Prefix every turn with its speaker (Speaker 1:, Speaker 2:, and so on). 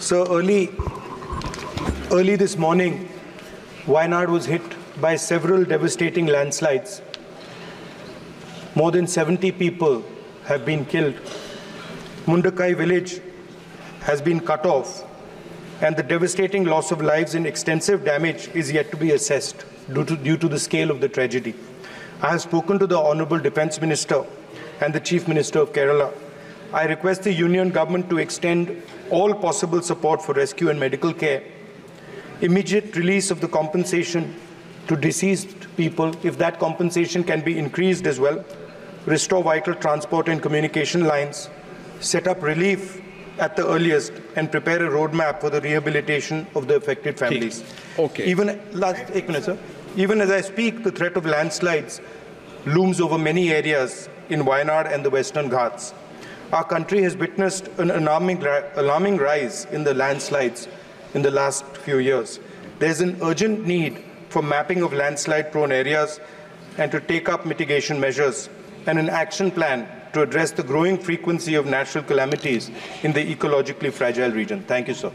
Speaker 1: So early, early this morning, Wayanad was hit by several devastating landslides. More than 70 people have been killed. Mundakai village has been cut off, and the devastating loss of lives and extensive damage is yet to be assessed due to, due to the scale of the tragedy. I have spoken to the Honorable Defence Minister and the Chief Minister of Kerala. I request the Union Government to extend all possible support for rescue and medical care, immediate release of the compensation to deceased people, if that compensation can be increased as well, restore vital transport and communication lines, set up relief at the earliest, and prepare a roadmap for the rehabilitation of the affected families.
Speaker 2: Okay.
Speaker 1: Even last, एक minute, sir. Even as I speak, the threat of landslides looms over many areas in Wayanad and the Western Ghats. Our country has witnessed an alarming, alarming rise in the landslides in the last few years. There's an urgent need for mapping of landslide prone areas and to take up mitigation measures and an action plan to address the growing frequency of natural calamities in the ecologically fragile region. Thank you, sir.